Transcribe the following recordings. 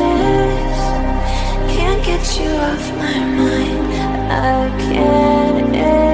this. Can't get you off my mind. I can't.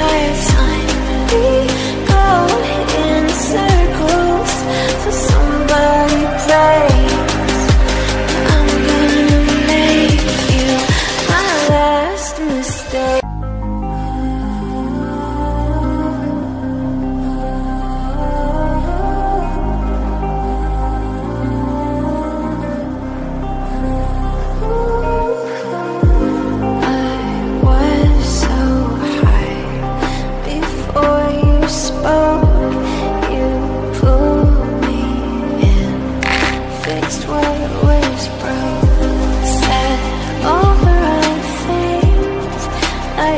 tired.